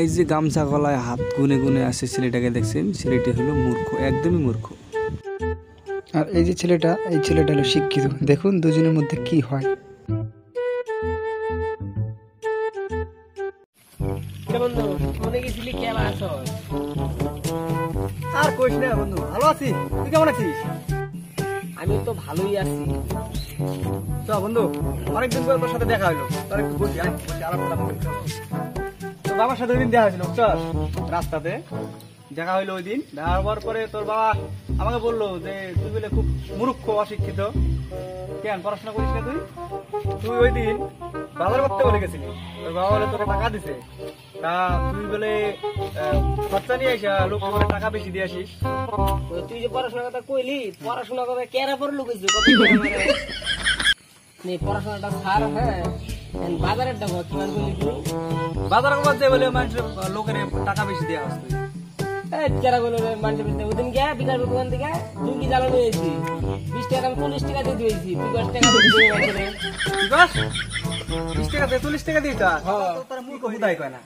এই যে গামছা গলায় হাত গুনে গুনে আসে ছেলেটাকে দেখছেন ছেলেটি হলো মূর্খ একদমই মূর্খ। আর এই যে ছেলেটা এই ছেলেটা হলো শিক্ষিত। দেখুন দুজনের মধ্যে কি হয়। বন্ধু মনে গেছিলি? কেলা আছো আর কইস না বন্ধু ভালো আছি। তুই কেমন আছিস? আমি তো ভালোই আছি। চ বন্ধু অনেকদিন পর তোর সাথে দেখা হলো তোর একটু বসি আয়, বসি বাবার সাথে ওই দিন দেখা হয়েছিল বুঝছস রাস্তাতে। দেখা হইল ওই দিন দেখা হওয়ার পরে তোর বাবা আমাকে বলল যে তুই বলে খুব মূর্খ অশিক্ষিত। কেন পড়াশোনা করিস না তুই? তুই ওই দিন বাজার করতে বলে গেছিলি। তোর বাবা বলে তোকে টাকা দিছে। তা তুই বলে খরচা নিয়ে আসা লোক করে টাকা বেশি দিয়ে আসিস। তুই যে পড়াশোনার কথা কইলি পড়াশোনা করে কেরা? পরে? নে পড়াশোনাটা সার হ্যাঁ। বাজারের দেখো কিমান বাজার করবার বলে মানুষের লোকের টাকা বেশি দেওয়া হচ্ছে। এই কেরা কইলো রে মানতে ওদিন গিয়া বিকাশ দোকান থেকে দুই কি জ্বালানো হয়েছি? বিশ টাকা আমি চল্লিশ টাকা দিয়ে দিয়েছি দশ টাকা দিয়ে দিয়ে কস? বিশ টাকা চল্লিশ টাকা দিই তা? তোর মূর্খ হুদাই কয় না।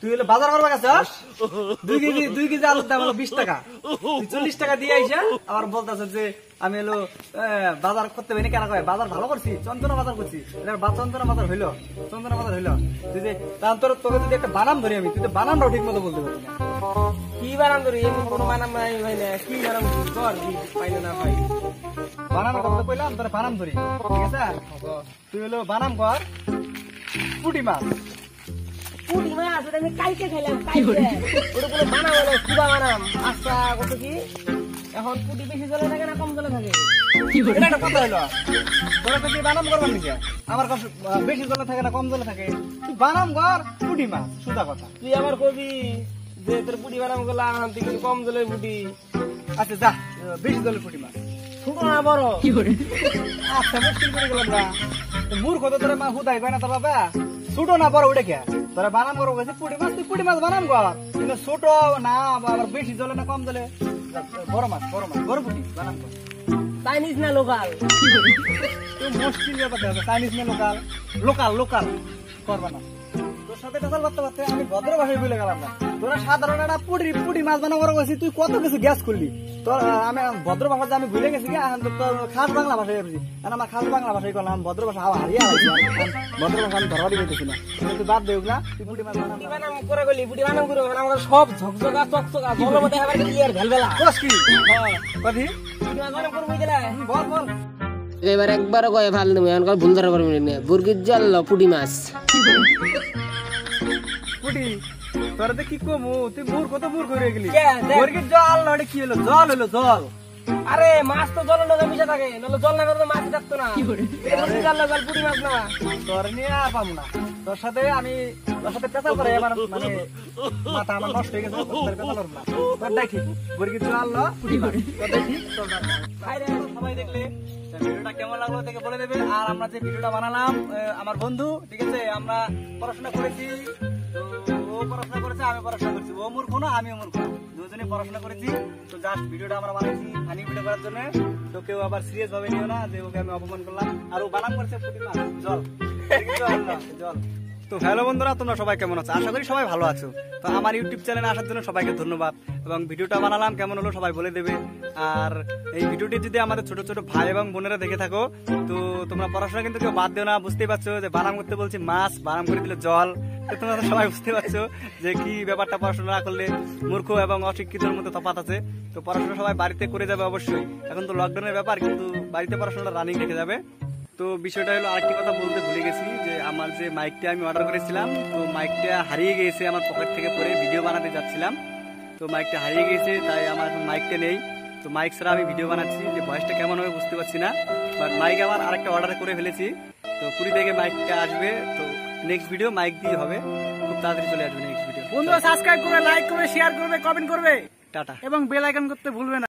তুই হলে বাজার করবার কাছে দুই কেজি দুই কেজি আলুর দাম হলো বিশ টাকা। চল্লিশ টাকা দিয়ে আইসা আবার বলতেছে যে আমি হলো বাজার করতে পারি কেন কয়? বাজার ভালো করছি চন্দনা বাজার করছি। চন্দনা বাজার হইল চন্দনা বাজার হইল। তুই যে তার তোর তোকে যদি একটা বানাম ধরি আমি তুই তো বানামটাও ঠিক মতো বলতে পারছি কি বানাম তোর এমনি কোনো বানাম নাই ভাই না। কি বানাম কর পাইলে না পাই। বানানোর কথা কইলাম তোর বানাম ধরি। ঠিক আছে? তুই হলো বানাম কর পুটি মাছ। পুরি মাছ আমি কালকে খাইলাম কালকে। ওটা কোনো বানাম না কুবা বানাম আচ্ছা কত কি? এখন পুটি বেশি জলে থাকে না কম জলে থাকে? এটা একটা কথা হইল। তোরা তো বানাম করবার নাকি? আমার কাছে বেশি জলে থাকে না কম জলে থাকে। তুই বানাম কর পুটি মাছ সুদা কথা। তুই আবার কবি যে তোর পুটি বানাম করলে কম জলের পুটি। আচ্ছা যা আহ, বেশি জলে পুটি মাছ। ছোট না বড়। আচ্ছা মুশকিল করে গেলাম না। মূর্খ তো তোরা মা হুদাই না তোর বাবা? ছোট না বড় উঠে কে? তোরা বানাম করো গেছে পুটি মাছ তুই পুটি মাছ বানাম কর কিন্তু ছোট না আবার বেশি জলে না কম জলে? বড় মাছ বড় মাছ বড় পুটি বানাম কর চাইনিজ না লোকাল মুশকিল ব্যাপার দেখো চাইনিজ না লোকাল লোকাল লোকাল করবা না। তোর সাথে কথা বলতে বলতে আমি ভদ্র ভাষায় বলে গেলাম না। তোরা সাধারণ একটা পুটি পুটি মাছ বানা বড় গেছি তুই কত কিছু গ্যাস করলি? তোর আমি ভদ্র ভাষা আমি ভুলে গেছি খাস বাংলা ভাষায় আসছি এখন আমার খাস বাংলা ভাষায় করলাম ভদ্র ভাষা হাওয়া হারিয়ে ভদ্র ভাষা আমি ধরবা দিতেছি না। তুই বাদ দে ওগুলা তুই পুটি মাছ বানাম করে গলি পুটি বানাম করে করে সব ঝকঝকা চকচকা জলের মধ্যে আবার কি আর ভেলভেলা। কস কি? হ্যাঁ। কদি পুটি মাছ বানাম করে বুঝলে বল বল এবার একবার কয়ে ভালো দেবো এখন ভুল ধরা পারবি না। বুর্গির জল পুটি মাছ। পুটি। তোরা তো কি কমু তুই মূর কত মূর করে গেলি। মুরগির জল না ওটা কি হলো? জল হলো জল। আরে মাছ তো জলের লগে মিশে থাকে নাহলে জল না করলে মাছ থাকতো না। বুর্গির জল লাগাল পুটি মাছ না। তোর নিয়ে আর পাবো না। তোর সাথে আমি তোর সাথে পেঁচা করে আমার মানে মাথা আমার নষ্ট হয়ে গেছে তোর পেঁচা করব না। তোর দেখি মুরগির জল আনলো পুটি মাছ তোর দেখি তোর না। বাইরে সবাই দেখলে। ভিডিওটা কেমন লাগল থেকে বলে দেবে। আর আমরা যে ভিডিওটা বানালাম আমার বন্ধু ঠিক আছে আমরা পড়াশোনা করেছি। পড়াশোনা করেছে আমি পড়াশোনা করছি। ও মূর্খ না আমি মূর্খ। দুজনে পড়াশোনা করেছি। তো জাস্ট ভিডিওটা আমরা বানাইছি ফানি ভিডিও করার জন্য। তো কেউ আবার সিরিয়াস ভাবে নিও না যে ওকে আমি অপমান করলাম। আর ও বানান করছে জল। জল। তো হ্যালো বন্ধুরা, তোমরা সবাই কেমন আছো? আশা করি সবাই ভালো আছো। তো আমার ইউটিউব চ্যানেলে আসার জন্য সবাইকে ধন্যবাদ এবং ভিডিওটা বানালাম, কেমন হলো সবাই বলে দেবে। আর এই ভিডিওটি যদি আমাদের ছোট ছোট ভাই এবং বোনেরা দেখে থাকো, তো তোমরা পড়াশোনা কিন্তু কেউ বাদ দিও না, বুঝতেই পারছ যে বানাম করতে বলছি মাছ, বারাম করে দিলে জল। তোমরা তো সবাই বুঝতে পারছ যে কি ব্যাপারটা পড়াশোনা না করলে মূর্খ এবং অশিক্ষিতের মধ্যে তফাৎ আছে। তো পড়াশোনা সবাই বাড়িতে করে যাবে অবশ্যই। এখন তো লকডাউনের ব্যাপার, কিন্তু বাড়িতে পড়াশোনাটা রানিং রেখে যাবে। তো বিষয়টা হলো আরেকটি কথা বলতে ভুলে গেছি যে আমার যে মাইকটা আমি অর্ডার করেছিলাম তো মাইকটা হারিয়ে গিয়েছে আমার পকেট থেকে পরে ভিডিও বানাতে যাচ্ছিলাম। তো মাইকটা হারিয়ে গিয়েছে তাই আমার এখন মাইকটা নেই। তো মাইক ছাড়া আমি ভিডিও বানাচ্ছি যে ভয়েসটা কেমন হবে বুঝতে পারছি না। বাট মাইক আমার আরেকটা অর্ডার করে ফেলেছি। তো কুড়ি থেকে মাইকটা আসবে তো নেক্সট ভিডিও মাইক দিয়ে হবে। খুব তাড়াতাড়ি চলে আসবে নেক্সট ভিডিও বন্ধুরা সাবস্ক্রাইব করবে লাইক করবে শেয়ার করবে কমেন্ট করবে। টাটা। এবং বেল আইকন করতে ভুলবে না।